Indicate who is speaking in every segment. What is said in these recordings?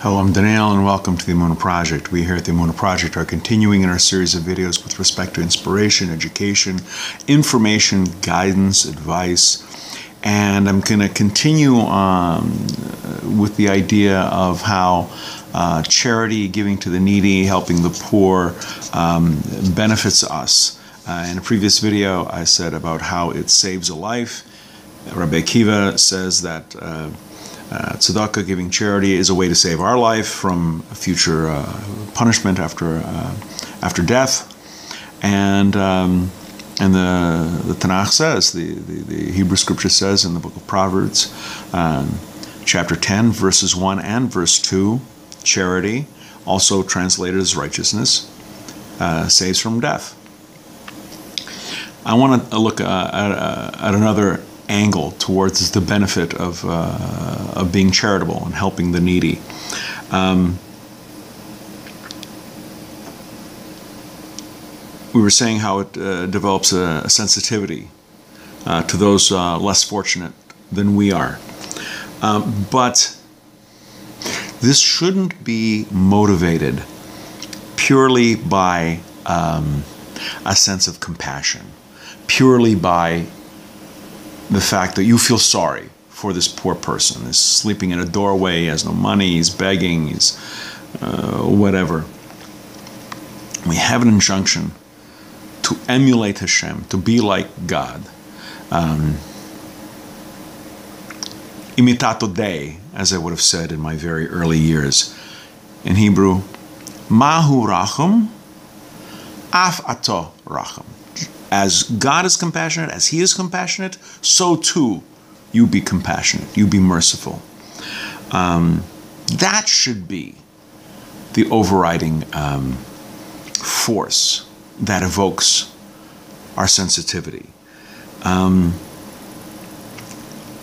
Speaker 1: Hello, I'm Daniel and welcome to the Emunah Project. We here at the Emunah Project are continuing in our series of videos with respect to inspiration, education, information, guidance, advice, and I'm going to continue um, with the idea of how uh, charity, giving to the needy, helping the poor um, benefits us. Uh, in a previous video, I said about how it saves a life. Rabbi Akiva says that uh, uh, tzedakah, giving charity, is a way to save our life from future uh, punishment after uh, after death. And um, and the, the Tanakh says, the, the, the, Hebrew scripture says in the book of Proverbs, um, chapter 10, verses 1 and verse 2, charity, also translated as righteousness, uh, saves from death. I want to look uh, at, uh, at, another angle towards the benefit of, uh, of being charitable and helping the needy. Um, we were saying how it uh, develops a, sensitivity uh, to those uh, less fortunate than we are. Um, but this shouldn't be motivated purely by um, a sense of compassion, purely by the fact that you feel sorry for this poor person. He's sleeping in a doorway, he has no money, he's begging, he's uh, whatever. We have an injunction to emulate Hashem, to be like God. Um, imitatio Dei, as I would have said in my very early years. In Hebrew, Mahu Rachum, Af Ato Rachum. As God is compassionate, as He is compassionate, so too you be compassionate, you be merciful. Um, that should be the overriding um, force that evokes our sensitivity. Um,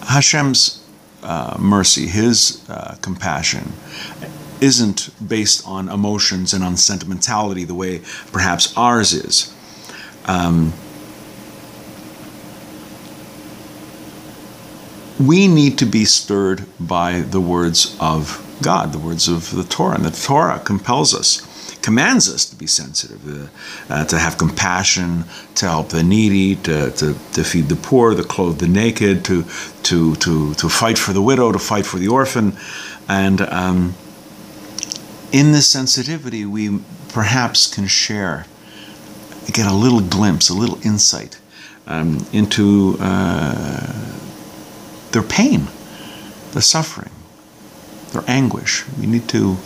Speaker 1: Hashem's uh, mercy, His uh, compassion, isn't based on emotions and on sentimentality the way perhaps ours is. Um, we need to be stirred by the words of God, the words of the Torah. And the Torah compels us commands us to be sensitive, uh, uh, to have compassion, to help the needy, to, to, to, feed the poor, to clothe the naked, to, to, to, to fight for the widow, to fight for the orphan. And um, in this sensitivity, we perhaps can share, get a little glimpse, a little insight um, into uh, their pain, their suffering, their anguish. We need to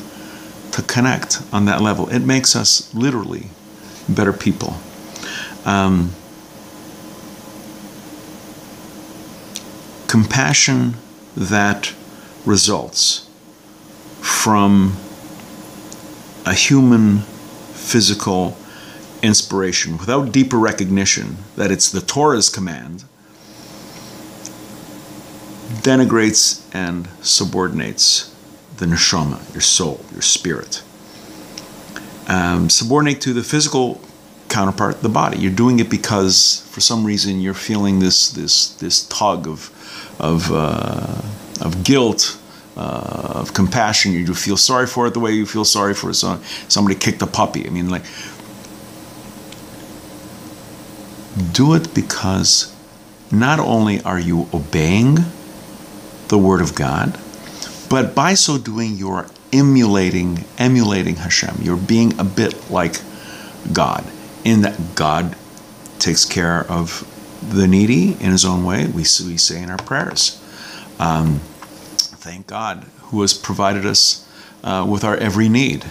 Speaker 1: to connect on that level. It makes us literally better people. Um, compassion that results from a human physical inspiration without deeper recognition that it's the Torah's command denigrates and subordinates the neshama, your soul, your spirit. Um, subordinate to the physical counterpart, the body. You're doing it because for some reason you're feeling this this this tug of of uh, of guilt, uh, of compassion. You feel sorry for it the way you feel sorry for some, somebody kicked a puppy. I mean, like do it because not only are you obeying the word of God, but by so doing, you're emulating, emulating Hashem. You're being a bit like God, in that God takes care of the needy in His own way. We, we say in our prayers, um, "Thank God who has provided us uh, with our every need."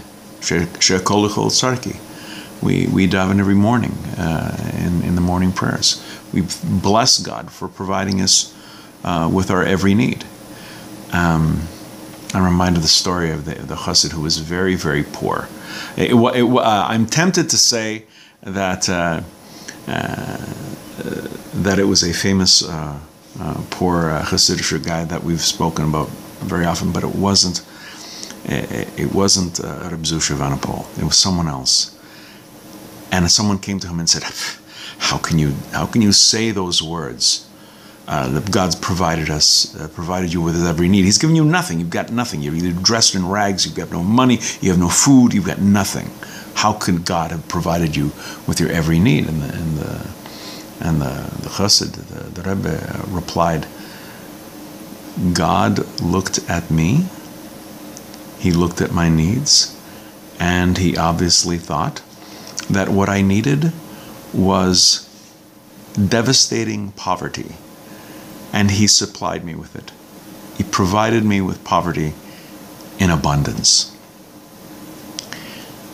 Speaker 1: We we daven every morning uh, in in the morning prayers. We bless God for providing us uh, with our every need. Um, I'm reminded of the story of the, the chassid who was very, very poor. It, it, uh, I'm tempted to say that uh, uh, that it was a famous uh, uh, poor uh, Hasidic guy that we've spoken about very often, but it wasn't. It, it wasn't uh, Reb Zusha Vanapol. It was someone else, and someone came to him and said, "How can you? How can you say those words uh, that God's provided us, uh, provided you with every need. He's given you nothing. You've got nothing. You're either dressed in rags, you've got no money, you have no food, you've got nothing. How could God have provided you with your every need? And the, and the, and the, the chassid, the, the Rebbe, replied, God looked at me, He looked at my needs, and He obviously thought that what I needed was devastating poverty and He supplied me with it. He provided me with poverty in abundance.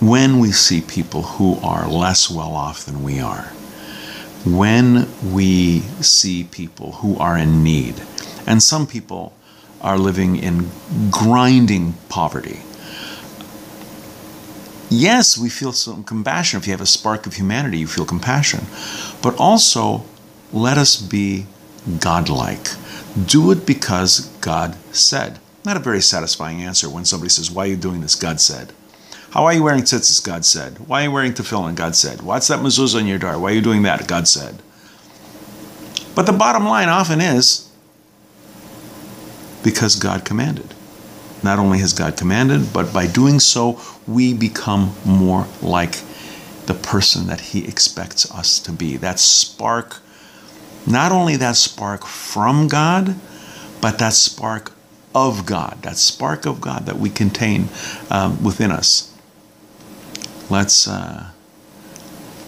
Speaker 1: When we see people who are less well off than we are, when we see people who are in need, and some people are living in grinding poverty. Yes, we feel some compassion. If you have a spark of humanity, you feel compassion. But also, let us be godlike. Do it because God said. Not a very satisfying answer when somebody says, Why are you doing this? God said. How are you wearing tzitzis? God said. Why are you wearing tefillin? God said. What's that mezuzah on your door? Why are you doing that? God said. But the bottom line often is because God commanded. Not only has God commanded, but by doing so, we become more like the person that He expects us to be. That spark not only that spark from God, but that spark of God, that spark of God that we contain um, within us. Let's uh,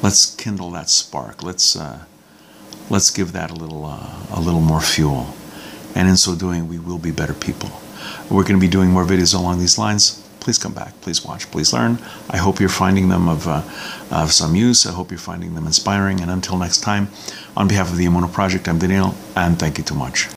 Speaker 1: let's kindle that spark. Let's uh, let's give that a little uh, a little more fuel, and in so doing, we will be better people. We're going to be doing more videos along these lines please come back. Please watch. Please learn. I hope you're finding them of, uh, of some use. I hope you're finding them inspiring. And until next time, on behalf of the Emunah Project, I'm Daniel, and thank you too much.